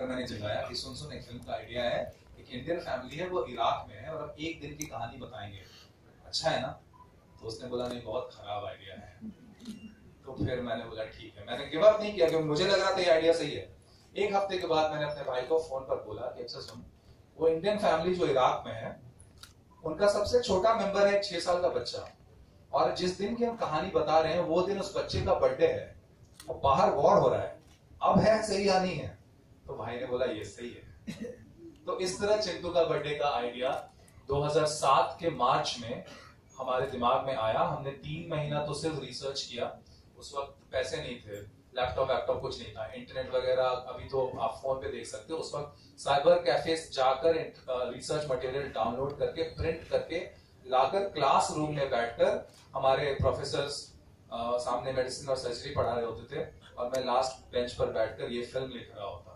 चक्कर मैंने जगाया कि सुन सुन, एक फ़िल्म का आइडिया है, एक इंडियन फैमिली है, वो इराक में है और अब एक दिन की कहानी बताएँगे। अच्छा है ना? तो उसने बोला, नहीं, बहुत खराब आइडिया है। तो फिर मैंने बोला, ठीक है। मैंने गिव अप नहीं किया, क्योंकि मुझे लग रहा था ये आइडिया सही है। एक हफ़्ते के बाद मैंने अपने भाई को फ़ोन पर बोला कि अच्छा सुन, वो इंडियन फैमिली जो इराक में है, उनका सबसे छोटा मेंबर है छह साल का बच्चा। और जिस दिन की हम कहानी बता रहे हैं, वो दिन उस बच्चे का बर्थडे है। और बाहर वॉर हो रहा है। अब है, सही या नहीं है? तो भाई ने बोला, ये सही है. तो इस तरह चिंटू का बर्थडे का आइडिया 2007 के मार्च में हमारे दिमाग में आया। हमने तीन महीना तो सिर्फ़ रिसर्च किया। उस वक्त पैसे नहीं थे लैपटॉप वैपटॉप कुछ नहीं था इंटरनेट वगैरह अभी तो आप फ़ोन पे देख सकते हो। उस वक्त साइबर कैफ़े जाकर रिसर्च मटेरियल डाउनलोड करके प्रिंट करके लाकर क्लास रूम में बैठकर हमारे प्रोफेसर सामने मेडिसिन और सर्जरी पढ़ा रहे होते थे और मैं लास्ट बेंच पर बैठकर ये फ़िल्म लिख रहा होता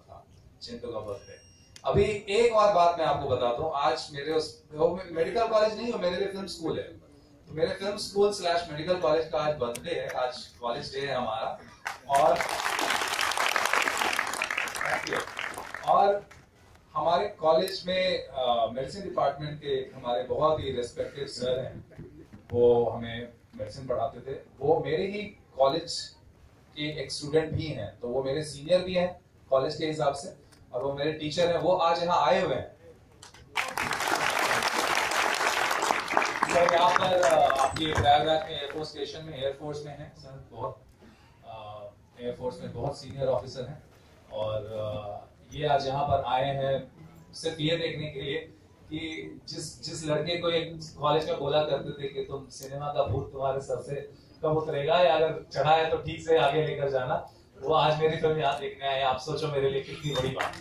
चिंटू का बर्थडे अभी एक और बात मैं आपको बताता हूँ। आज मेरे उस मेडिकल कॉलेज नहीं, वो मेरे लिए फ़िल्म स्कूल है। तो मेरे film school slash medical college का आज बर्थडे है। आज कॉलेज डे है हमारा। और और हमारे कॉलेज में मेडिसिन डिपार्टमेंट के हमारे बहुत ही रेस्पेक्टेड सर हैं। वो हमें मेडिसिन पढ़ाते थे। वो मेरे ही कॉलेज के एक स्टूडेंट भी हैं। तो वो मेरे सीनियर भी हैं कॉलेज के हिसाब से। और वो मेरे टीचर हैं वो आज यहाँ आए हुए हैं। सर यहाँ पर आपके प्रयागराज में एयरफोर्स स्टेशन में एयरफोर्स में हैं सर बहुत। एयरफोर्स में बहुत सीनियर ऑफिसर हैं। और आ, ये आज यहाँ पर आए हैं सिर्फ़ ये देखने के लिए कि जिस जिस लड़के को एक कॉलेज में बोला करते थे कि तुम सिनेमा का भूत तुम्हारे सर से कब उतरेगा या अगर चढ़ा है तो ठीक से आगे लेकर जाना वो आज मेरी फ़िल्म यहाँ देखने आए आप सोचो मेरे लिए कितनी बड़ी बात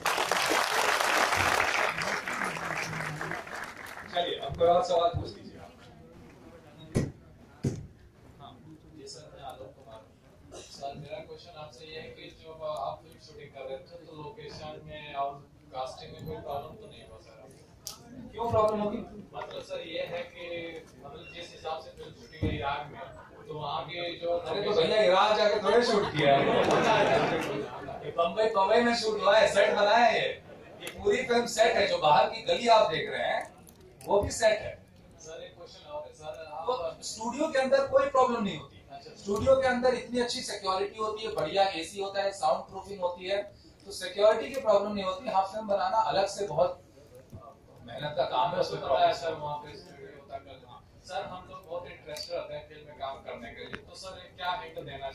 चलिए अब कोई और सवाल पूछ लीजिए हाँ, सर मेरा क्वेश्चन आपसे ये है कि जब आप फ़िल्म शूटिंग कर रहे थे तो लोकेशन में और कास्टिंग में कोई प्रॉब्लम तो नहीं हुआ सर? क्यों प्रॉब्लम होगी? मतलब सर ये है कि मतलब जिस हिसाब से फ़िल्म शूटिंग है इराक में तो के जो अरे तो भैया जाके थोड़े शूट किया है। बम्बई बम्बई में शूट हुआ है सेट बनाया है ये। पूरी फ़िल्म सेट है जो बाहर की गली आप देख रहे हैं वो भी सेट है। सर एक क्वेश्चन और है। सर तो स्टूडियो के अंदर कोई प्रॉब्लम नहीं होती। अच्छा। स्टूडियो के अंदर इतनी अच्छी सिक्योरिटी होती है बढ़िया एसी होता है साउंड प्रूफिंग होती है तो सिक्योरिटी की प्रॉब्लम नहीं होती। हाफ़ फ़िल्म बनाना अलग से बहुत मेहनत का काम है उसमें है सर वहाँ पे। क्या हिंट देना